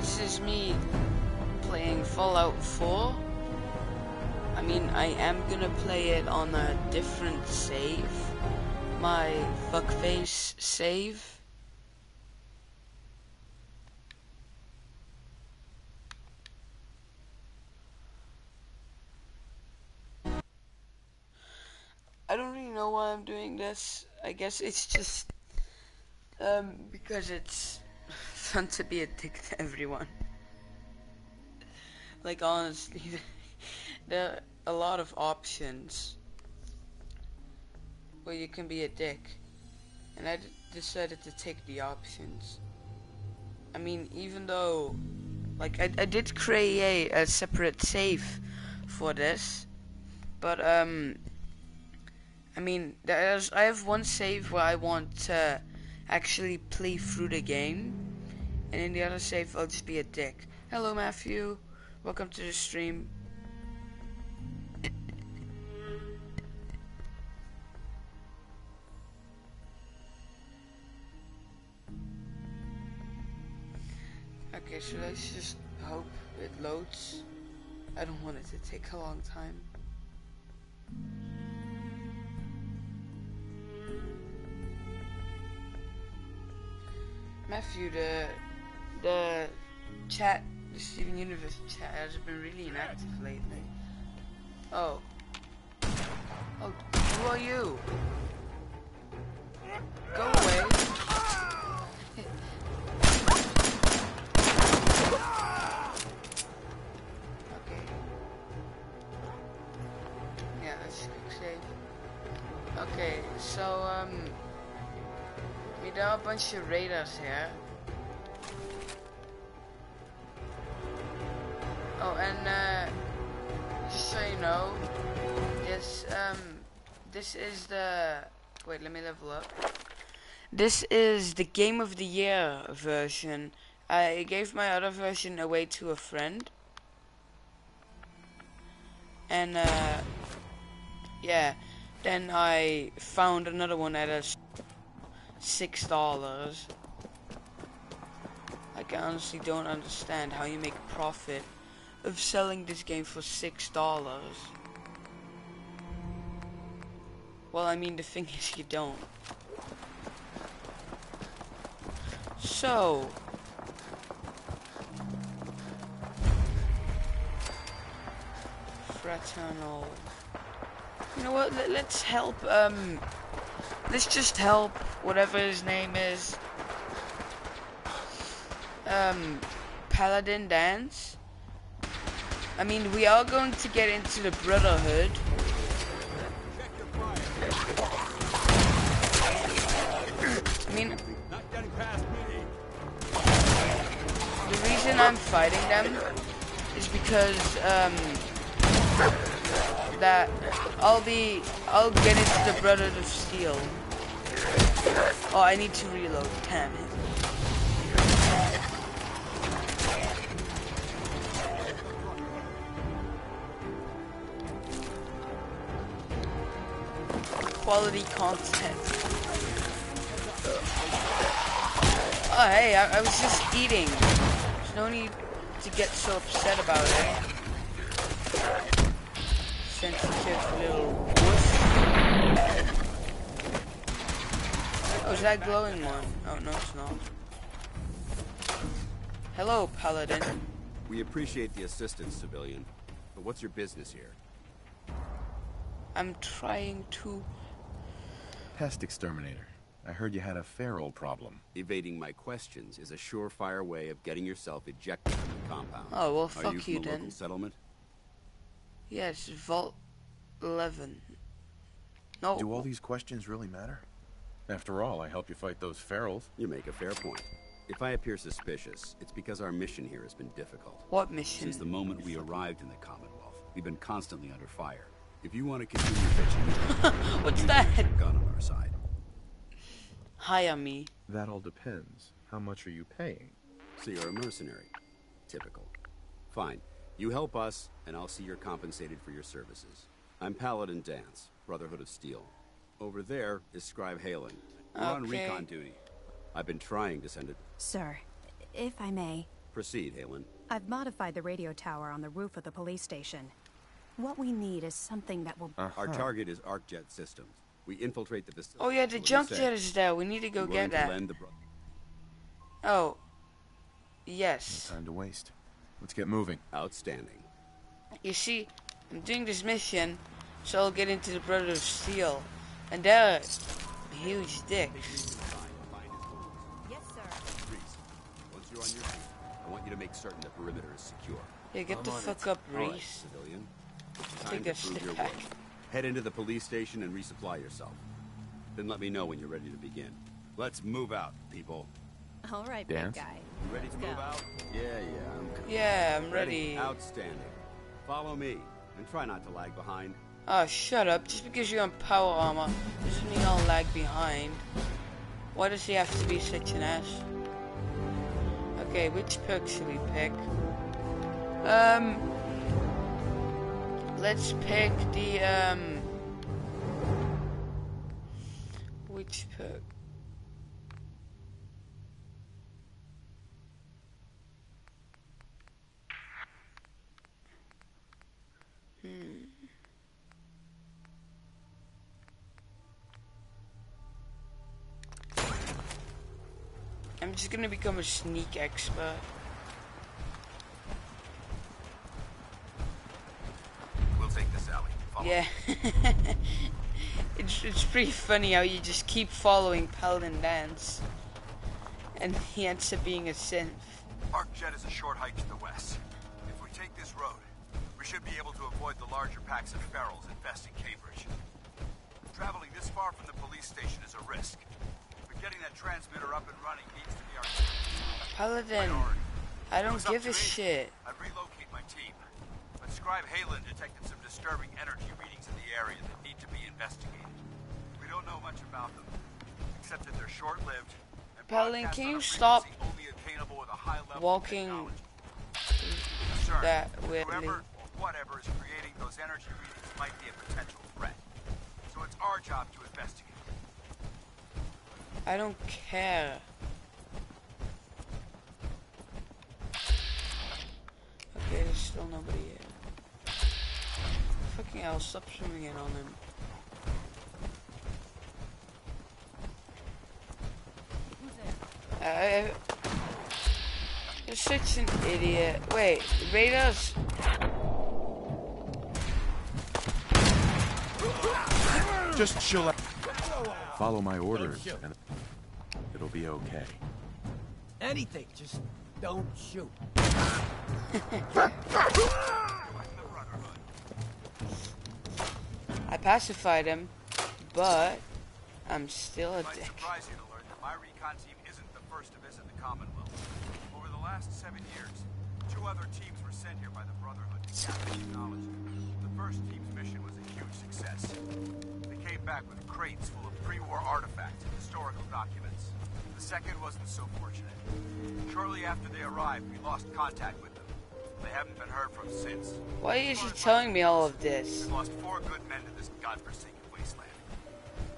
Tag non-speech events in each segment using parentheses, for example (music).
this is me playing Fallout 4. I mean, I am gonna play it on a different save. My fuckface save. I don't really know why I'm doing this. I guess it's just um, because it's fun to be a dick to everyone. Like honestly, (laughs) there are a lot of options where you can be a dick, and I decided to take the options. I mean, even though, like, I, I did create a, a separate save for this, but um, I mean, there's I have one save where I want to actually play through the game, and in the other safe I'll just be a dick. Hello, Matthew. Welcome to the stream. Okay, so let's just hope it loads. I don't want it to take a long time. Matthew, the the chat, the Steven Universe chat has been really inactive lately. Oh. Oh, who are you? Go away. okay. Yeah, that's quick save. Okay, so um there are a bunch of raiders here. Oh, and uh, just so you know, this um, this is the wait. Let me level up. This is the game of the year version. I gave my other version away to a friend, and uh, yeah, then I found another one at a six dollars. Like I honestly don't understand how you make profit of selling this game for six dollars. Well, I mean the thing (laughs) is you don't. So fraternal. You know what? Let's help. Um, let's just help whatever his name is. Um, Paladin Danse. I mean, we are going to get into the Brotherhood. I mean, the reason I'm fighting them is because, um, that I'll be, I'll get into the Brotherhood of Steel. Oh, I need to reload. Damn it. Quality content. Oh, hey, I, I was just eating. There's no need to get so upset about it. Sensitive little wuss. Oh, is that glowing one? Oh, no, it's not. Hello, Paladin. We appreciate the assistance, civilian. But what's your business here? I'm trying to... Pest exterminator. I heard you had a feral problem. Evading my questions is a surefire way of getting yourself ejected from the compound. Oh, well, fuck Are you, you, from a then. local settlement? Yes, Vault 11. No. Do all these questions really matter? After all, I help you fight those ferals. You make a fair point. If I appear suspicious, it's because our mission here has been difficult. What mission? Since the moment we arrived in the Commonwealth, we've been constantly under fire. If you want to continue bitching, (laughs) What's that? gun on our side. Hire me. That all depends. How much are you paying? So you're a mercenary. Typical. Fine. You help us, and I'll see you're compensated for your services. I'm Paladin Danse, Brotherhood of Steel. Over there is Scribe Haylen. We're on recon duty. I've been trying to send it. Sir, if I may, Proceed, Haylen. I've modified the radio tower on the roof of the police station. What we need is something that will... Uh, Our target is ArcJet Systems. We infiltrate the facility. Oh yeah, the What do junk jet is there. We need to go You get willing to that. the bro- Oh. Yes. Time to waste. Let's get moving. Outstanding. You see, I'm doing this mission, so I'll get into the Brother of Steel. And they're huge dicks. Yes, sir. Once you're on your feet, I want you to make certain the perimeter is secure. Yeah, get the I'm on fuck it. up, All right, Rhys. civilian. Take Time to prove your worth. Head into the police station and resupply yourself. Then let me know when you're ready to begin. Let's move out, people. All right, Danse? big guy. You ready to Let's move go. out? Yeah, yeah, I'm coming. Yeah, I'm ready. Outstanding. Follow me, and try not to lag behind. Oh, shut up. Just because you're on power armor doesn't mean I'll lag behind. Why does he have to be such an ass? Okay, which perk should we pick? Um, let's pick the, um, which perk? I'm just gonna become a sneak expert. We'll take this alley. Follow Yeah. (laughs) it's it's pretty funny how you just keep following Paladin Dance. And he ends up being a synth. ArcJet is a short hike to the west. If we take this road, we should be able to avoid the larger packs of ferals infesting Cambridge. Traveling this far from the police station is a risk. But getting that transmitter up and running needs to be our Paladin, priority. I don't give a shit. I'd relocate my team. But Scribe Haylen detected some disturbing energy readings in the area that need to be investigated. We don't know much about them, except that they're short-lived. and Paladin, can you stop only attainable with a high level walking. That weirdly? whoever or whatever is creating those energy readings might be a potential threat. So it's our job to investigate. I don't care. Okay, there's still nobody here. Fucking hell, stop swimming in on him. I, uh, you're such an idiot. Wait, radars. Just chill out. Follow my orders, and it'll be okay. Anything, just don't shoot. (laughs) I pacified him, but I'm still a dick. surprise you to learn that my recon team isn't the first to visit the Commonwealth. Over the last seven years, two other teams were sent here by the Brotherhood to gather technology. The first team's mission was a huge success. They came back with crates full of pre-war artifacts and historical documents. The second wasn't so fortunate. Shortly after they arrived, we lost contact with. They haven't been heard from since. Why is he telling me all of this? We've lost four good men to this godforsaken wasteland.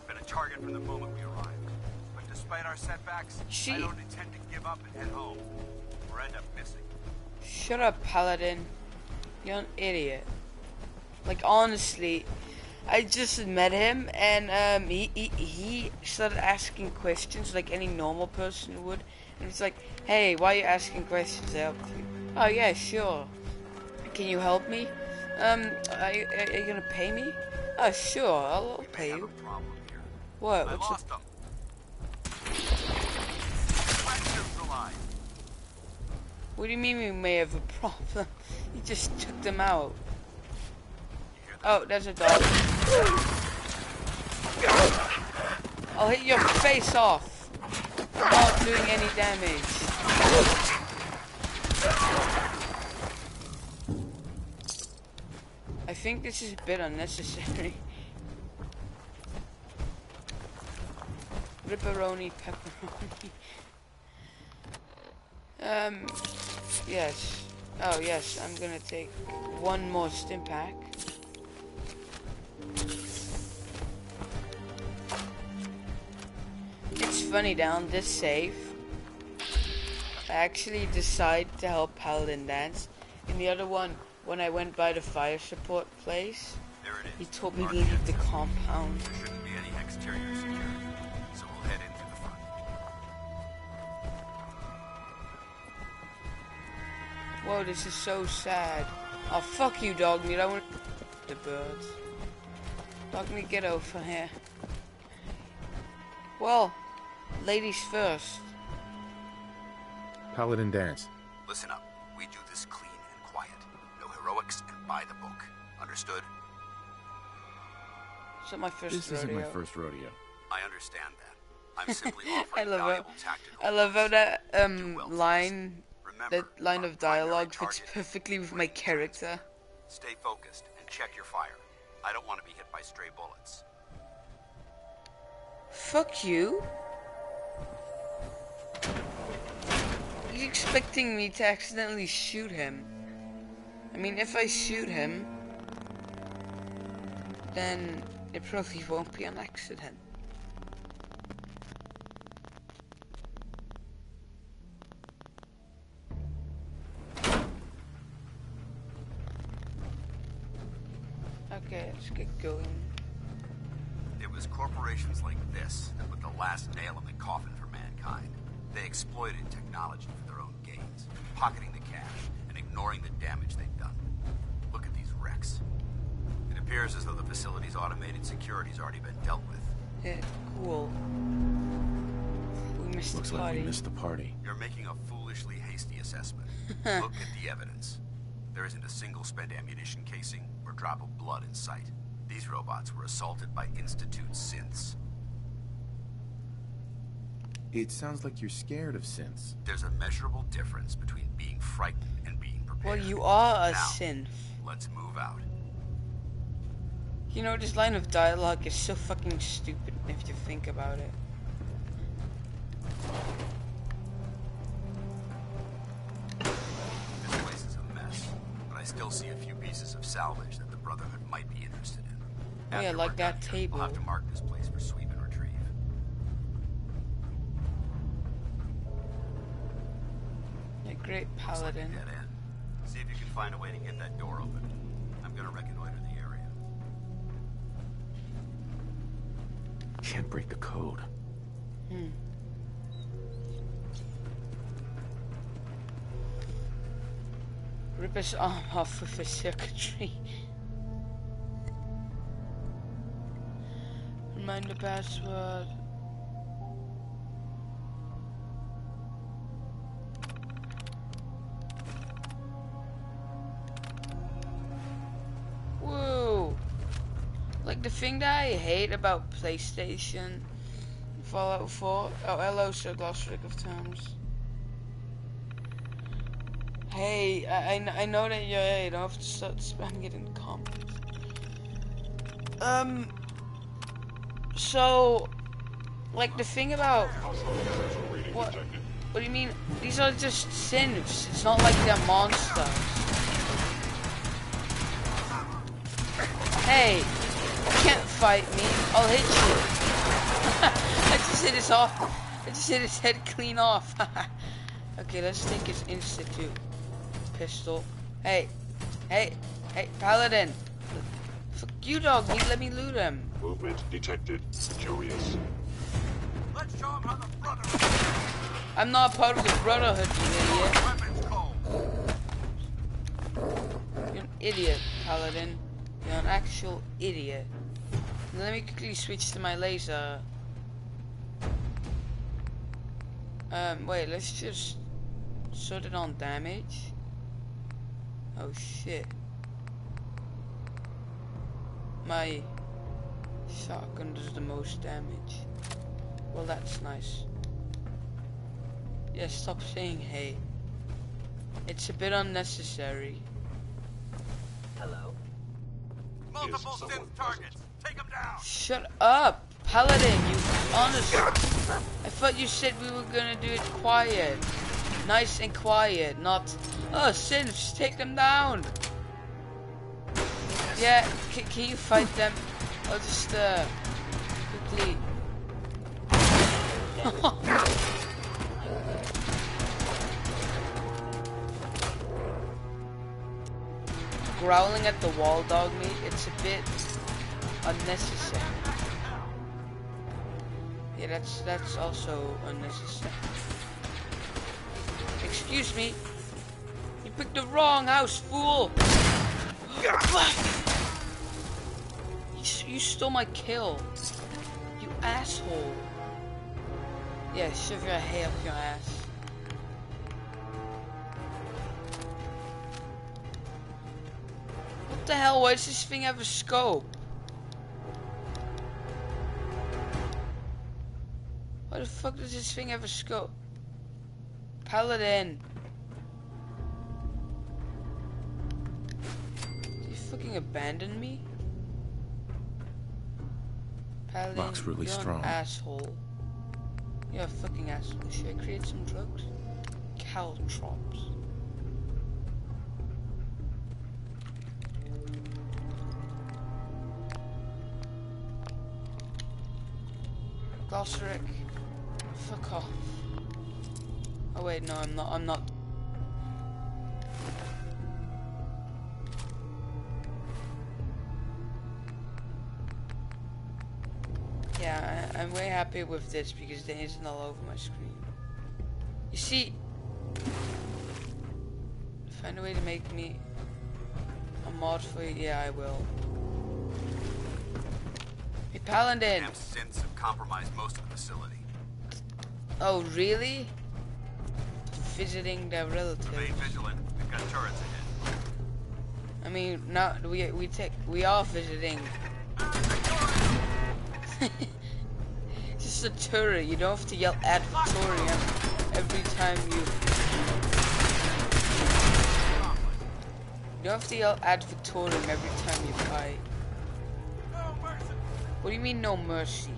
Been a target from the moment we arrived. But despite our setbacks, She- I don't intend to give up and head home, or end up missing. Shut up, Paladin. You're an idiot. Like, honestly, I just met him and um, he, he, he started asking questions like any normal person would. And it's like, hey, why are you asking questions? I helped you. Oh, yeah, sure. Can you help me? Um, are you, are you gonna pay me? Oh, sure, I'll, I'll pay you. What? I What's lost the... them. Flagship's alive. What do you mean we may have a problem? (laughs) You just took them out. You hear that? Oh, there's a dog. I'll hit your face off. I'm not doing any damage. Think this is a bit unnecessary. Ripperoni, pepperoni. Um, yes. Oh, yes, I'm gonna take one more Stimpak. It's funny down this safe. I actually decide to help Paladin Danse. In the other one, when I went by the fire support place, There it he told me to Mark leave the the compound. There shouldn't be any exterior security, so we'll head in through the front. Whoa, this is so sad. Oh, fuck you, Dogmeat. I want the birds. Dogmeat, get over here. Well, ladies first. Paladin Danse. Listen up. It's not my first This rodeo. isn't my first rodeo. I understand that. I'm (laughs) simply I love valuable how tactical I love how that um well line Remember, that line of dialogue fits perfectly with my character. Stay focused and check your fire. I don't want to be hit by stray bullets. Fuck you. He's expecting me to accidentally shoot him. I mean, if I shoot him, then it probably won't be an accident. Okay, let's get going. It was corporations like this that put the last nail in the coffin for mankind. They exploited technology for their own gains, pocketing the cash and ignoring the damage they'd appears as though the facility's automated security's already been dealt with. Yeah, cool. We missed Looks the like we missed the party. You're making a foolishly hasty assessment. (laughs) Look at the evidence. There isn't a single spent ammunition casing or drop of blood in sight. These robots were assaulted by Institute synths. It sounds like you're scared of synths. There's a measurable difference between being frightened and being prepared. Well, you are a Now, synth. Let's move out. You know, this line of dialogue is so fucking stupid if you think about it. This place is a mess, but I still see a few pieces of salvage that the Brotherhood might be interested in. Oh, yeah, like that here, We'll have to mark this place for sweep and retrieve. A great Looks like paladin. dead end. See if you can find a way to get that door open. I'm gonna reconnoiter the Can't break the code. Hmm. Rip his arm off with his circuitry. Remind the password. Thing that I hate about PlayStation, Fallout 4. Oh, hello, Sir Glossric of Terms. Hey, I, I, I know that you're hey, you don't have to start spamming it in comments. Um, so, like the thing about what? What do you mean? These are just synths. It's not like they're monsters. Hey, fight me. I'll hit you. (laughs) I just hit his off. I just hit his head clean off. (laughs) okay, let's take his institute pistol. Hey, hey, hey, paladin. Fuck you, dog. You let me loot him. Movement detected. Curious. Let's show them how the Brotherhood I'm not part of the Brotherhood, you idiot. You're an idiot, Paladin. You're an actual idiot. Let me quickly switch to my laser. Um, wait, let's just sort it on damage. Oh shit. My shotgun does the most damage. Well, that's nice. Yeah, stop saying hey. It's a bit unnecessary. Hello? Multiple synth targets. Shut up, Paladin, you honestly? I thought you said we were gonna do it quiet. Nice and quiet, not, oh, Sinch, take them down. Yeah, can, can you fight them? I'll just, uh, quickly. (laughs) Growling at the wall Dogmeat, it's a bit unnecessary. Yeah, that's that's also unnecessary. Excuse me. You picked the wrong house, fool. you, you stole my kill. You asshole. Yeah, shove your hay up your ass. What the hell? Why does this thing have a scope? Why the fuck does this thing have a scope? Paladin. Did you fucking abandon me? Paladin, Lock's really you're strong. An asshole. You're a fucking asshole. Should I create some drugs? Caltrops. Glosseric. Wait, no, I'm not. I'm not. Yeah, I, I'm way happy with this because there isn't all over my screen. You see, find a way to make me a mod for you. Yeah, I will. Hey, Paladin. Have compromised most of the facility. Oh, really? Visiting their Remain relatives. vigilant. We've got turrets ahead. I mean, not we we take we are visiting. (laughs) Just a turret. You don't have to yell Ad Victoriam every time you. You don't have to yell Ad Victoriam every time you fight. What do you mean no mercy?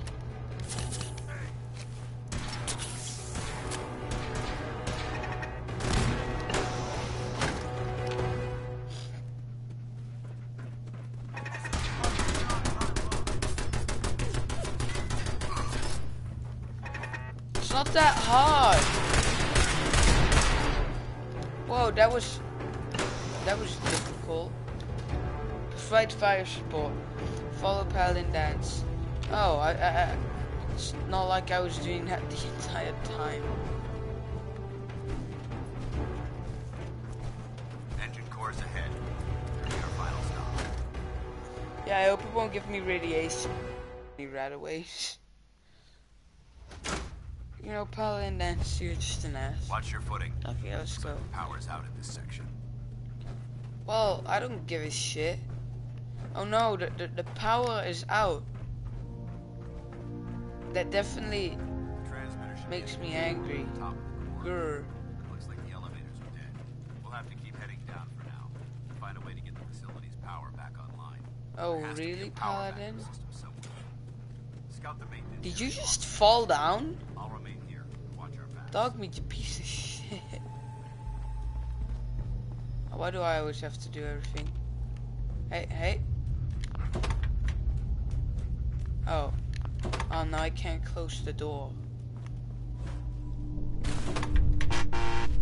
Fight fire support. Follow paladin Danse. Oh, I, I, I it's not like I was doing that (laughs) the entire time. Engine cores ahead. Near our final stop. Yeah, I hope it won't give me radiation. Any rataways. (laughs) You know, paladin Danse, you're just an ass. Watch your footing. Okay, let's go. Power's out in this section. Well, I don't give a shit. Oh no, the, the, the power is out. That definitely makes me angry. the top of the core. Grr. Looks like the elevators are dead. We'll have to keep heading down for now. Find a way to get the facility's power back online. Oh, There has to be a really, Paladin? Did you just fall down? I'll remain here. Watch our. Dog me, you piece of (laughs) shit. Why do I always have to do everything? Hey, hey. Oh. Oh, no, I can't close the door.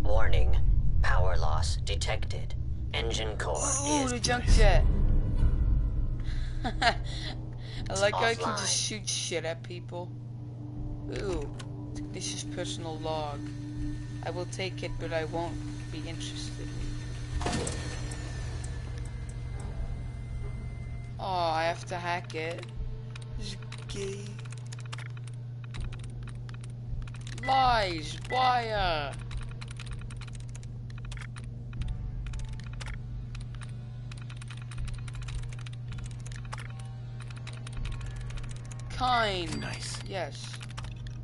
Warning. Power loss detected. Engine core Ooh, is the junk jet. (laughs) I like how I can just shoot shit at people. Ooh, this is personal log. I will take it, but I won't be interested. Oh, I have to hack it. This is gay. Lies, wire. Kind. Nice. Yes.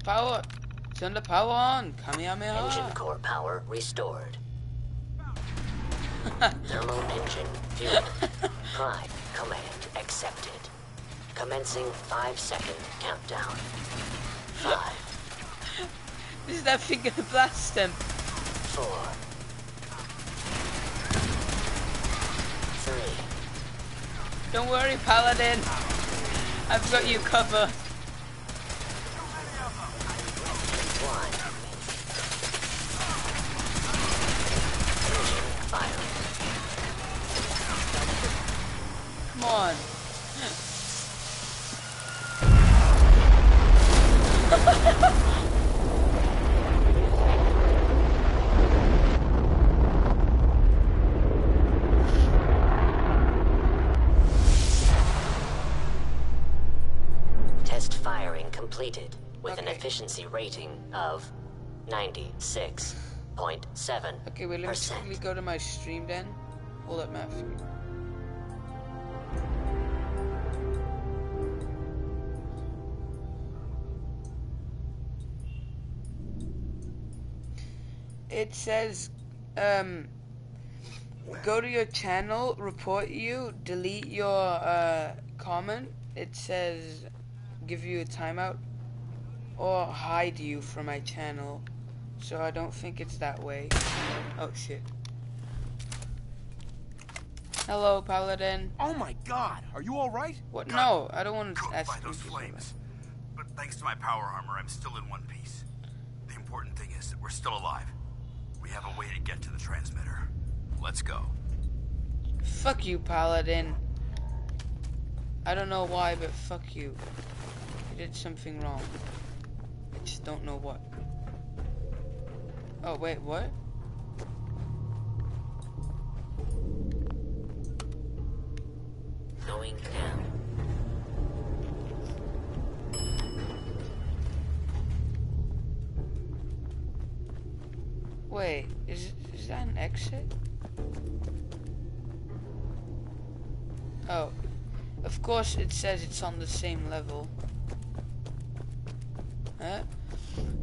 Power. Turn the power on. engine core power restored. (laughs) Thermal engine fuel. Prime command accepted. Commencing five second countdown. Five, (laughs) Is that thing gonna blast them? four, three, Don't worry, Paladin. I've got you covered. 96.7%. Okay, wait, let me quickly go to my stream then. Hold up, Matthew. It says, um, go to your channel, report you, delete your uh, comment. It says, give you a timeout, or hide you from my channel. So I don't think it's that way. Oh shit. Hello, Paladin. Oh my god, are you alright? What? No, I don't want to ask by those flames. But thanks to my power armor, I'm still in one piece. The important thing is that we're still alive. We have a way to get to the transmitter. Let's go. Fuck you, Paladin. I don't know why, but fuck you. You did something wrong. I just don't know what. Oh, wait, what? Going now. Wait, is is that an exit? Oh, of course it says it's on the same level. Huh?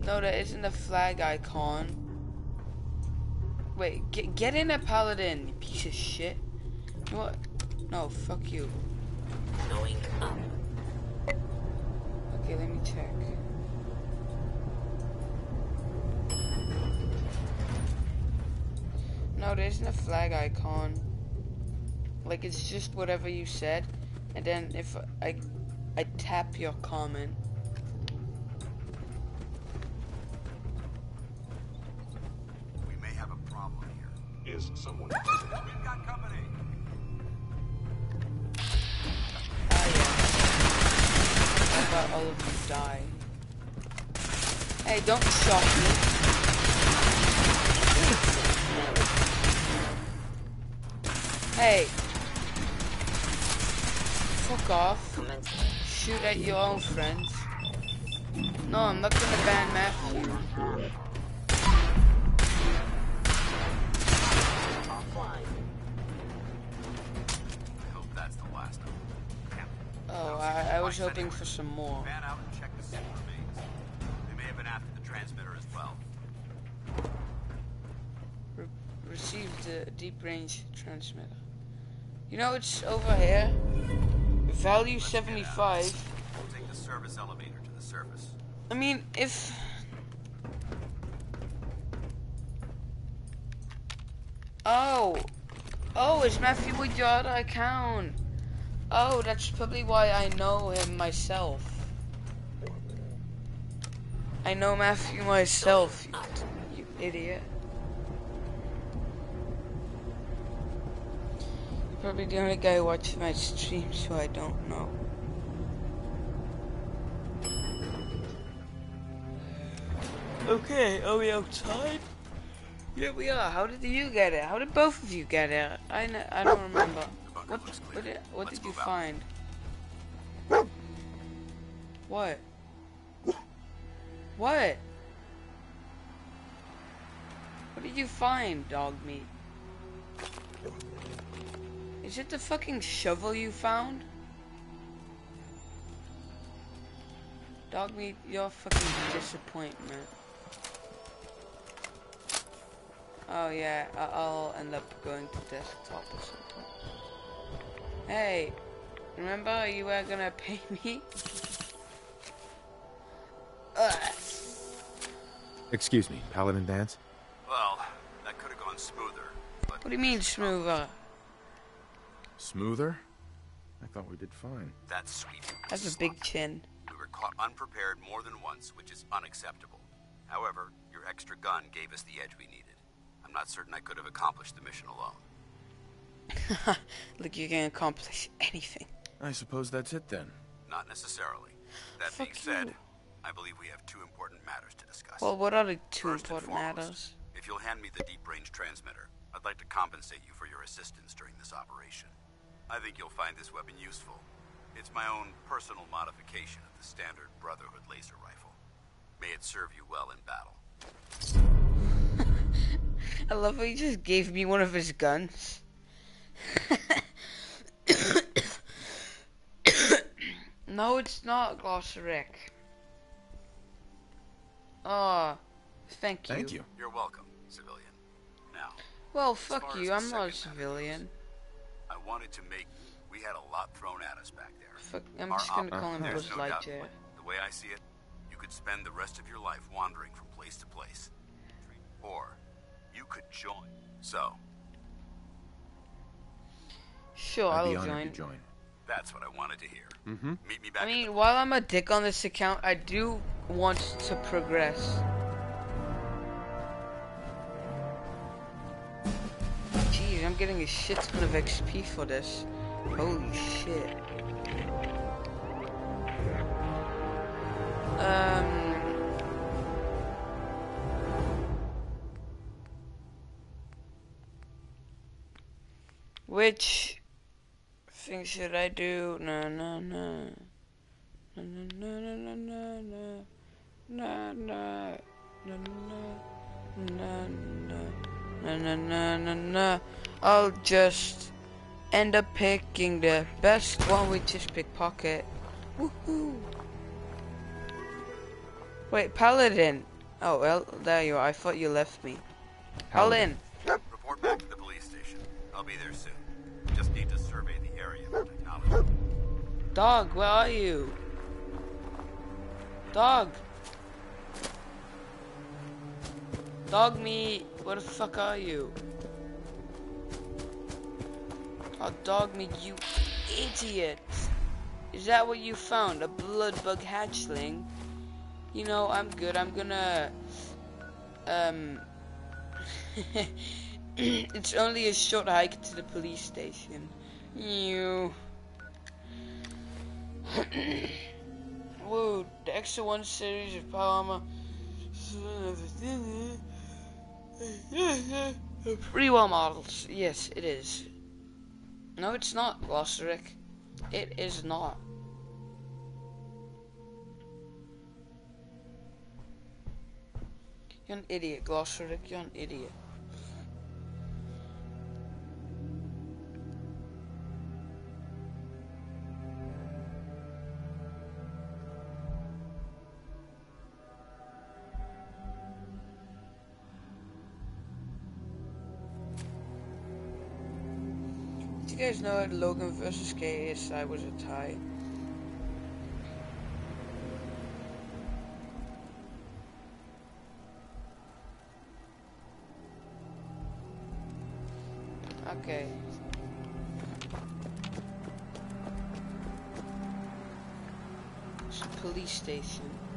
No, there isn't a flag icon. Wait, get get in a paladin, you piece of shit. What? No, fuck you. Going up. Okay, let me check. No, there isn't a flag icon. Like it's just whatever you said, and then if I I tap your comment. Is someone We've got company. Yeah. How about all of you die? Hey, don't shock me. Hey. Fuck off. Shoot at your own friends. No, I'm not gonna ban Matthew. Oh, I, I was hoping for some more. Fan out and check the scene remains. They may have been after the transmitter as well. Re- received a deep range transmitter. You know, it's over here. Value 75. We'll take the service elevator to the surface. I mean, if. Oh. Oh, it's Matthew with your other account. Oh, that's probably why I know him myself. I know Matthew myself, you, you idiot. You're probably the only guy watching my streams who I don't know. Okay, are we outside? Yeah, we are. How did you get it? How did both of you get it? I, n- I don't (laughs) remember. What, what did, what did you find? What? What? What did you find, dog meat? Is it the fucking shovel you found? Dogmeat, you're a fucking disappointment. Oh yeah, I'll end up going to desktop or something. Hey, remember you were gonna pay me? Ugh. Excuse me, Paladin Danse? Well, that could have gone smoother. But What do you mean smoother? Smoother? I thought we did fine. That's sweet. That's a big chin. We were caught unprepared more than once, which is unacceptable. However, your extra gun gave us the edge we needed. I'm not certain I could have accomplished the mission alone. (laughs) Look, you can accomplish anything. I suppose that's it then. Not necessarily. That Fuck being said, you. I believe we have two important matters to discuss. Well, what are the two First important foremost, matters? If you'll hand me the deep range transmitter, I'd like to compensate you for your assistance during this operation. I think you'll find this weapon useful. It's my own personal modification of the standard Brotherhood laser rifle. May it serve you well in battle. (laughs) I love how he just gave me one of his guns. (coughs) no, it's not, Glossaric. Ah, thank you. Thank you. You're welcome, civilian. Now, Well, fuck you. I'm not a civilian. I wanted to make. We had a lot thrown at us back there. Fuck, I'm Our just gonna call him There's Buzz no doubt, Lightyear. The way I see it, you could spend the rest of your life wandering from place to place. Or you could join. So, Sure, I'd I'll join. join. that's what I wanted to hear. Mm-hmm. Meet me back I mean, while I'm a dick on this account, I do want to progress. Jeez, I'm getting a shit ton of XP for this. Holy shit. Um. Which thing should I do? No, no, no. No, no, no, no, no, no, no. No, no. No, no. No, no. No, no, no, no, no. I'll just end up picking the best one, which is pickpocket. Woohoo! Wait, Paladin. Oh, well, there you are. I thought you left me. Paladin. Report back to the police station. I'll be there soon. Dog, where are you? Dog. Dog me, where the fuck are you? Oh, dog me, you idiot. Is that what you found? A blood bug hatchling? You know, I'm good. I'm gonna, um, (laughs) it's only a short hike to the police station. You. (coughs) Whoa, the extra one series of power (laughs) Pretty well models. Yes, it is. No, it's not, Glossaric. It is not. You're an idiot, Glossaric. You're an idiot. Guys know that Logan versus KSI was a tie? Okay. It's a police station.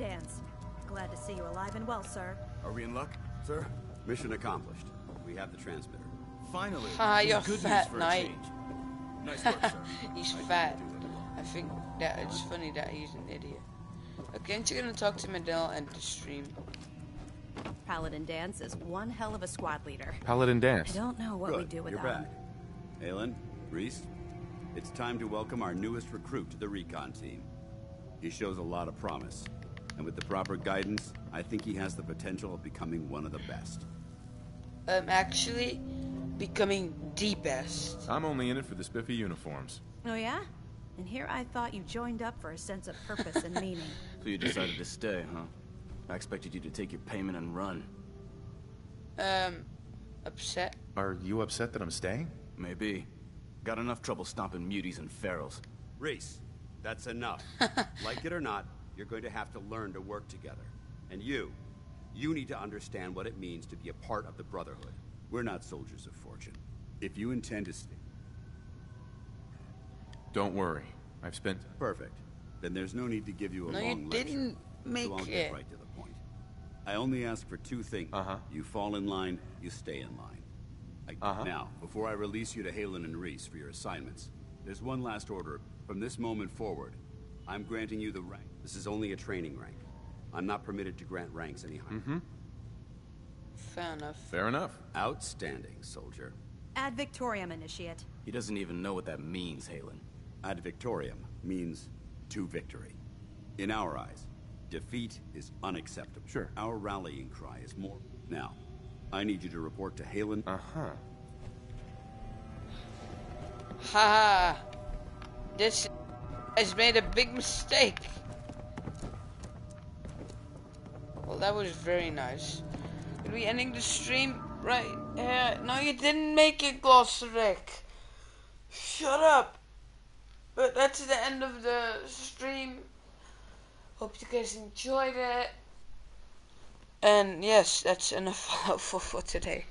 Danse. Glad to see you alive and well, sir. Are we in luck, sir? Mission accomplished. We have the transmitter. Finally. Ah, you're good news fat, for a knight. Nice work, sir. (laughs) He's fat. I think that it's funny that he's an idiot. Okay, aren't you gonna talk to me now and the stream? Paladin Danse is one hell of a squad leader. Paladin Danse. I don't know what we Good, do you're without him. back. Aylin, Rhys, it's time to welcome our newest recruit to the recon team. He shows a lot of promise, and with the proper guidance, I think he has the potential of becoming one of the best. Um, actually, becoming the best. I'm only in it for the spiffy uniforms. Oh yeah? And here I thought you joined up for a sense of purpose and meaning. (laughs) So you decided to stay, huh? I expected you to take your payment and run. Um, upset. Are you upset that I'm staying? Maybe. Got enough trouble stomping muties and ferals. Rhys, that's enough. (laughs) like it or not, you're going to have to learn to work together. And you, you need to understand what it means to be a part of the Brotherhood. We're not soldiers of fortune. If you intend to stay, Don't worry. I've spent... Perfect. Then there's no need to give you a No, you long lecture. didn't make so I'll it. get right to the point. I only ask for two things. Uh-huh. You fall in line, you stay in line. I, Uh-huh. Now, before I release you to Haylen and Rhys for your assignments, there's one last order. From this moment forward, I'm granting you the rank. This is only a training rank. I'm not permitted to grant ranks any higher. Mm-hmm. Fair enough. Fair enough. Outstanding, soldier. Ad Victoriam, Initiate. He doesn't even know what that means, Haylen. Ad victoriam means to victory. In our eyes, defeat is unacceptable. Sure. Our rallying cry is more. Now, I need you to report to Haylen. Uh-huh. Ha! This has made a big mistake. Well, that was very nice. Are we ending the stream right here? No, you didn't make it, Glosseric. Shut up. But that's the end of the stream. Hope you guys enjoyed it. And yes, that's enough (laughs) for, for today.